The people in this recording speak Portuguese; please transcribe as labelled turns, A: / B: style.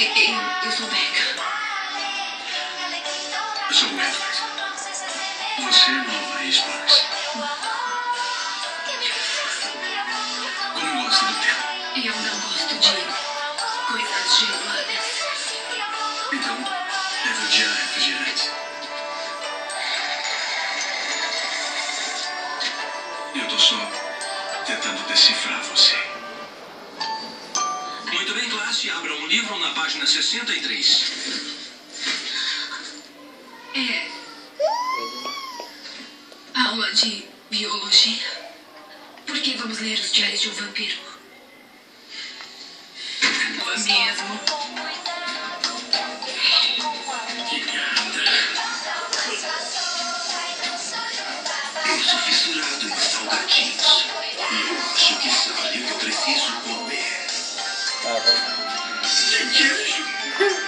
A: Eu, eu sou Becca.
B: Eu sou o Edward. Você é nova e Sparks. Como gosta do tempo?
A: Eu não gosto de coisas geladas.
B: Então, deve odiar refrigerante. Eu tô só tentando decifrar você.
C: Muito bem, classe, abra livro na página 63.
A: É. Aula de biologia. Por que vamos ler os diários de um vampiro? É mesmo?
B: Eu sou fissurado em salgadinhos. E eu acho que sabe o que eu preciso comer.
D: Ah, vamos.
B: Yes.